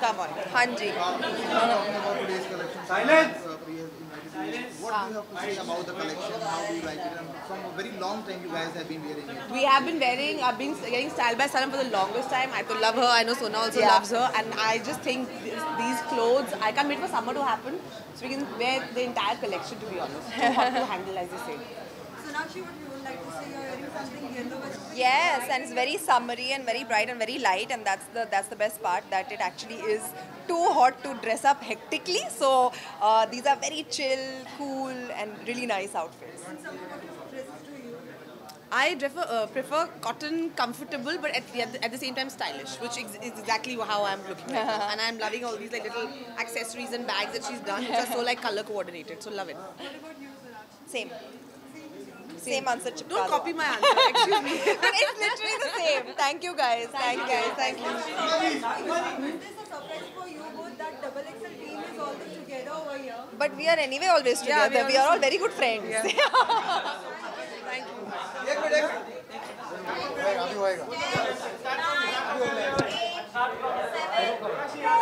Come on. Hanji. Talking about today's collection. Silence. Uh, Priya has invited you. What do you have to say about the collection? How do you like it? And from a very long time, you guys have been wearing it. We have been wearing, I've been getting styled by Sanam for the longest time. I to love her. I know Sona also Yeah. loves her. And I just think this, these clothes, I can't wait for summer to happen. So we can wear the entire collection to be honest. Too hot to handle as they say. Sonakshi, what you would like to say? Yes, and it's very summery and very bright and very light, and that's the that's the best part. That it actually is too hot to dress up hectically. So uh, these are very chill, cool, and really nice outfits. dresses to you. I prefer, uh, prefer cotton, comfortable, but at the, at the same time stylish, which is exactly how I'm looking right now. And I'm loving all these like little accessories and bags that she's done, which are so like color coordinated. So love it. Same. Same, same answer. Chipkado. Don't copy my answer. Excuse me. but it's literally the same. Thank you guys. Thank, Thank you guys. Thank you. Is this a surprise for you both that double XL team is together over here? But we are anyway always together. Yeah, we, are we, are all very good friends. Yeah. Thank you. Thank you.